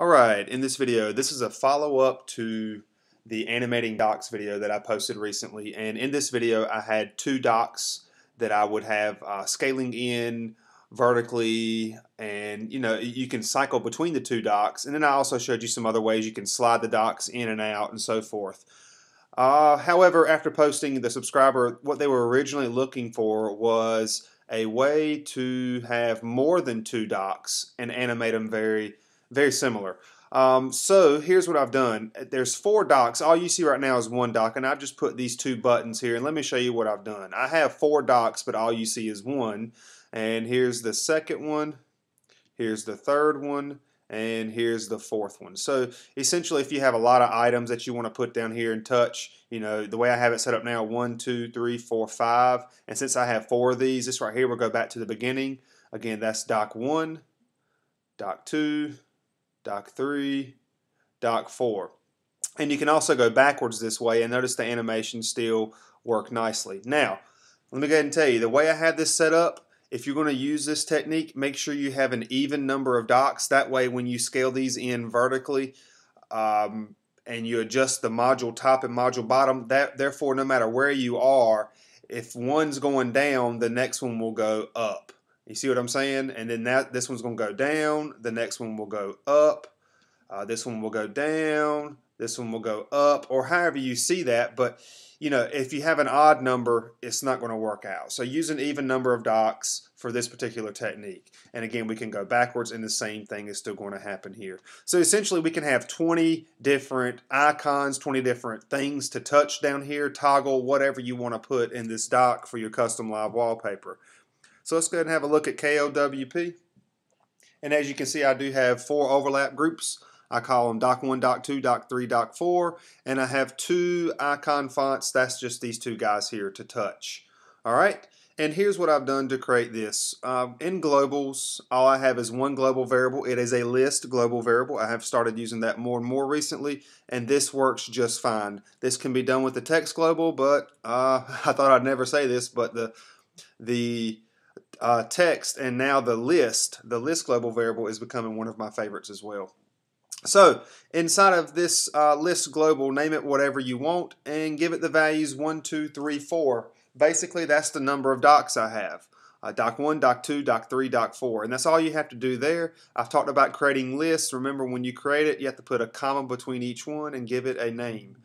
Alright, in this video, this is a follow-up to the animating docs video that I posted recently and in this video I had two docs that I would have uh, scaling in vertically and you know you can cycle between the two docs and then I also showed you some other ways you can slide the docs in and out and so forth. Uh, however, after posting the subscriber, what they were originally looking for was a way to have more than two docs and animate them very very similar. Um, so here's what I've done. There's four docks. All you see right now is one dock, and I've just put these two buttons here. And let me show you what I've done. I have four docks, but all you see is one. And here's the second one. Here's the third one. And here's the fourth one. So essentially, if you have a lot of items that you want to put down here and touch, you know, the way I have it set up now, one, two, three, four, five. And since I have four of these, this right here will go back to the beginning. Again, that's dock one, dock two, dock 3, dock 4. And you can also go backwards this way and notice the animation still work nicely. Now, let me go ahead and tell you, the way I have this set up, if you're going to use this technique, make sure you have an even number of docks. That way when you scale these in vertically um, and you adjust the module top and module bottom, that therefore no matter where you are, if one's going down, the next one will go up. You see what I'm saying? And then that this one's going to go down. The next one will go up. Uh, this one will go down. This one will go up, or however you see that. But you know, if you have an odd number, it's not going to work out. So use an even number of docks for this particular technique. And again, we can go backwards and the same thing is still going to happen here. So essentially we can have 20 different icons, 20 different things to touch down here, toggle, whatever you want to put in this dock for your custom live wallpaper. So let's go ahead and have a look at KLWP. And as you can see, I do have four overlap groups. I call them Doc 1, Doc 2, Doc 3, Doc 4, And I have two icon fonts. That's just these two guys here to touch. All right. And here's what I've done to create this. Uh, in globals, all I have is one global variable. It is a list global variable. I have started using that more and more recently, and this works just fine. This can be done with the text global, but uh, I thought I'd never say this, but the the uh, text and now the list, the list global variable is becoming one of my favorites as well. So inside of this uh, list global, name it whatever you want and give it the values 1, 2, 3, 4. Basically, that's the number of docs I have. Uh, dock 1, Doc 2, Doc 3, dock 4. And that's all you have to do there. I've talked about creating lists. Remember, when you create it, you have to put a comma between each one and give it a name.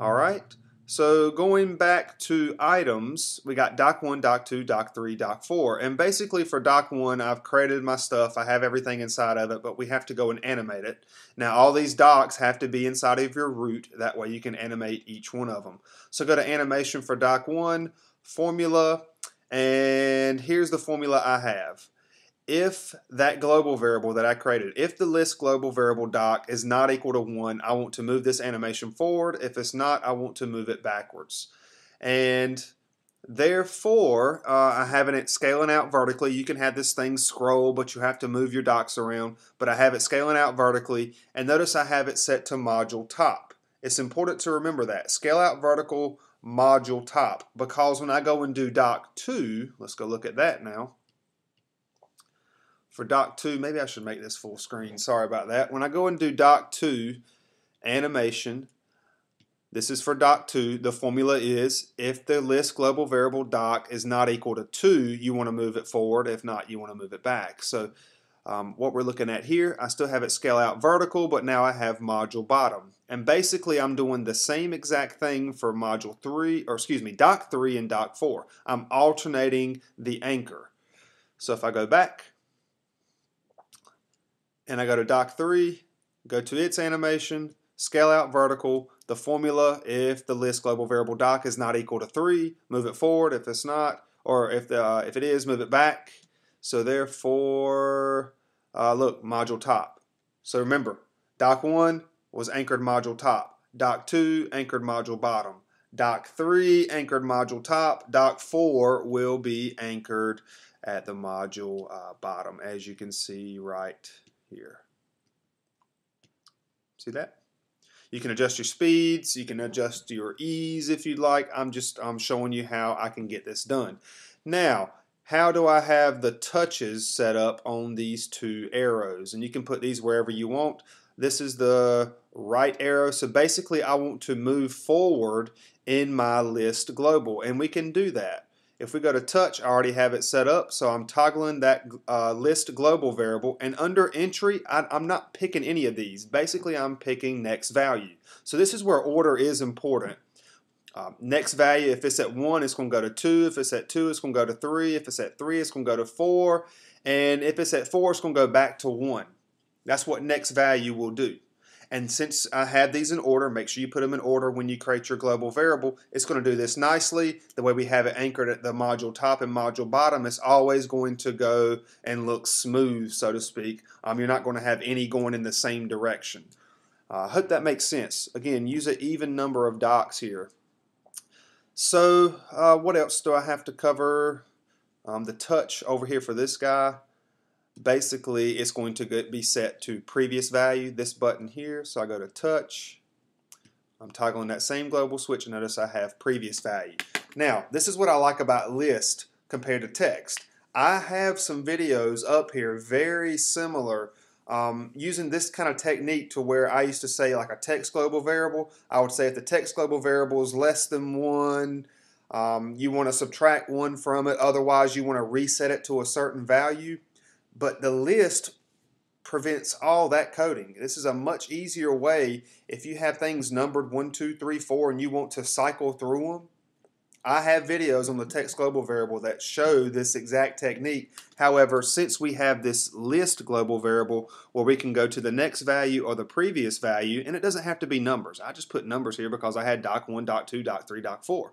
All right. So going back to items, we got doc 1, doc 2, doc 3, doc 4. And basically for doc 1, I've created my stuff. I have everything inside of it, but we have to go and animate it. Now all these docs have to be inside of your root. That way you can animate each one of them. So go to animation for doc 1, formula, and here's the formula I have if that global variable that I created, if the list global variable doc is not equal to 1, I want to move this animation forward. If it's not, I want to move it backwards. And therefore, uh, I have it scaling out vertically. You can have this thing scroll, but you have to move your docs around. But I have it scaling out vertically. And notice I have it set to module top. It's important to remember that. Scale out vertical module top. Because when I go and do doc 2, let's go look at that now for dock 2, maybe I should make this full screen. Sorry about that. When I go and do dock 2 animation, this is for dock 2. The formula is if the list global variable dock is not equal to 2, you want to move it forward. If not, you want to move it back. So um, what we're looking at here, I still have it scale out vertical, but now I have module bottom. And basically, I'm doing the same exact thing for module 3, or excuse me, dock 3 and dock 4. I'm alternating the anchor. So if I go back, and I go to dock 3, go to its animation, scale out vertical, the formula if the list global variable dock is not equal to 3, move it forward if it's not, or if, the, uh, if it is, move it back. So therefore, uh, look, module top. So remember, dock 1 was anchored module top. Dock 2, anchored module bottom. Dock 3, anchored module top. Dock 4 will be anchored at the module uh, bottom, as you can see right here. See that? You can adjust your speeds, you can adjust your ease if you'd like. I'm just I'm showing you how I can get this done. Now, how do I have the touches set up on these two arrows? And you can put these wherever you want. This is the right arrow. So basically I want to move forward in my list global and we can do that. If we go to touch, I already have it set up, so I'm toggling that uh, list global variable. And under entry, I, am not picking any of these. Basically, I'm picking next value. So this is where order is important. Um, next value, if it's at 1, it's going to go to 2. If it's at 2, it's going to go to 3. If it's at 3, it's going to go to 4. And if it's at 4, it's going to go back to 1. That's what next value will do. And since I have these in order, make sure you put them in order when you create your global variable. It's going to do this nicely. The way we have it anchored at the module top and module bottom, it's always going to go and look smooth, so to speak. Um, you're not going to have any going in the same direction. I uh, hope that makes sense. Again, use an even number of docs here. So uh, what else do I have to cover? Um, the touch over here for this guy basically it's going to be set to previous value, this button here. So I go to touch. I'm toggling that same global switch notice I have previous value. Now, this is what I like about list compared to text. I have some videos up here very similar um, using this kind of technique to where I used to say like a text global variable. I would say if the text global variable is less than one, um, you want to subtract one from it. Otherwise, you want to reset it to a certain value. But the list prevents all that coding. This is a much easier way if you have things numbered 1, 2, 3, 4 and you want to cycle through them. I have videos on the text global variable that show this exact technique. However, since we have this list global variable where we can go to the next value or the previous value, and it doesn't have to be numbers. I just put numbers here because I had doc 1, doc 2, doc 3, doc 4.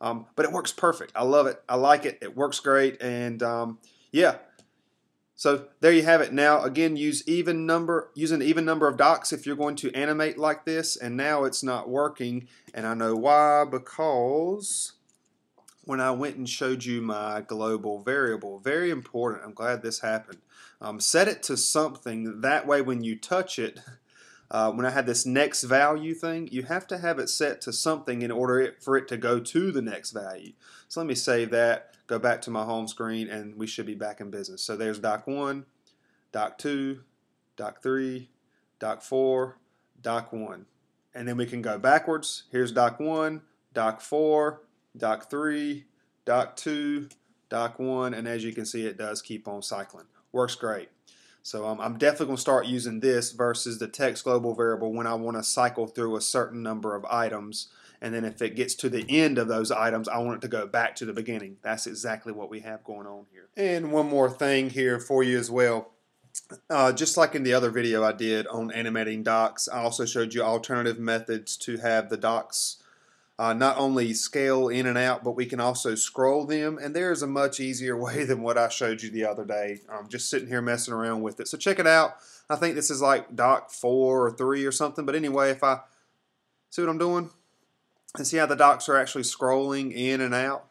Um, but it works perfect. I love it. I like it. It works great. And um, yeah, so there you have it. Now again, use even number, use an even number of docs if you're going to animate like this. And now it's not working, and I know why because when I went and showed you my global variable, very important. I'm glad this happened. Um, set it to something that way when you touch it. Uh, when I had this next value thing, you have to have it set to something in order for it to go to the next value. So let me save that go back to my home screen and we should be back in business. So there's doc 1, doc 2, doc 3, doc 4, doc 1. And then we can go backwards. Here's doc 1, doc 4, doc 3, doc 2, doc 1, and as you can see it does keep on cycling. Works great. So um, I'm definitely going to start using this versus the text global variable when I want to cycle through a certain number of items and then if it gets to the end of those items, I want it to go back to the beginning. That's exactly what we have going on here. And one more thing here for you as well. Uh, just like in the other video I did on animating docs, I also showed you alternative methods to have the docs uh, not only scale in and out, but we can also scroll them. And there's a much easier way than what I showed you the other day. I'm just sitting here messing around with it. So check it out. I think this is like doc 4 or 3 or something. But anyway, if I see what I'm doing, and see how the docs are actually scrolling in and out.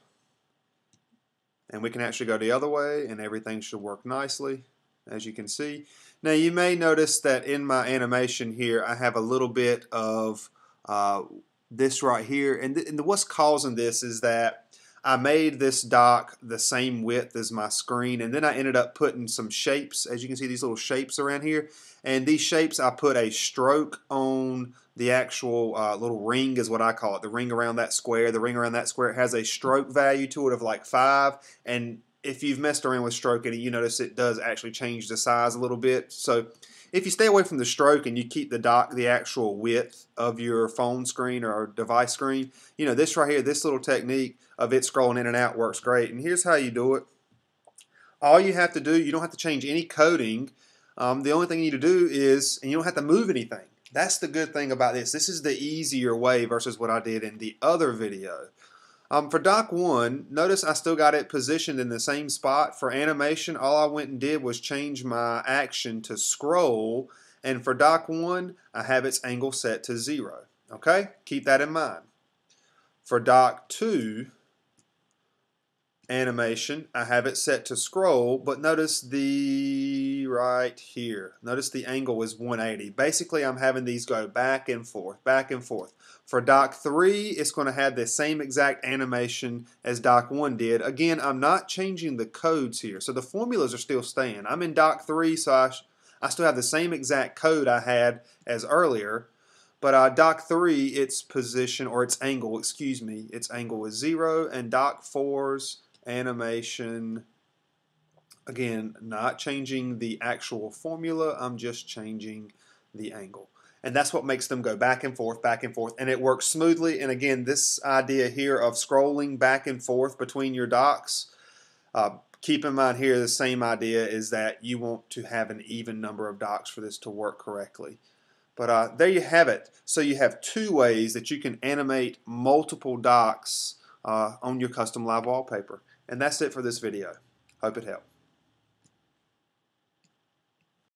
And we can actually go the other way and everything should work nicely as you can see. Now you may notice that in my animation here I have a little bit of uh, this right here. And, th and what's causing this is that I made this dock the same width as my screen and then I ended up putting some shapes as you can see these little shapes around here. And these shapes I put a stroke on the actual uh, little ring is what I call it the ring around that square. The ring around that square it has a stroke value to it of like five. And if you've messed around with stroking it you notice it does actually change the size a little bit. So if you stay away from the stroke and you keep the dock the actual width of your phone screen or device screen you know this right here this little technique of it scrolling in and out works great and here's how you do it all you have to do you don't have to change any coding um, the only thing you need to do is and you don't have to move anything that's the good thing about this. This is the easier way versus what I did in the other video. Um, for Doc 1, notice I still got it positioned in the same spot. For animation, all I went and did was change my action to scroll. And for Doc 1, I have its angle set to 0. Okay? Keep that in mind. For Doc 2, animation. I have it set to scroll, but notice the right here. Notice the angle is 180. Basically, I'm having these go back and forth, back and forth. For Doc 3, it's going to have the same exact animation as Doc 1 did. Again, I'm not changing the codes here, so the formulas are still staying. I'm in Doc 3, so I, I still have the same exact code I had as earlier, but uh, dock 3, its position, or its angle, excuse me, its angle is 0, and dock 4's animation, again, not changing the actual formula, I'm just changing the angle. And that's what makes them go back and forth, back and forth, and it works smoothly. And again, this idea here of scrolling back and forth between your docks, uh, keep in mind here the same idea is that you want to have an even number of docks for this to work correctly. But uh, there you have it. So you have two ways that you can animate multiple docks uh, on your custom live wallpaper. And that's it for this video. Hope it helped.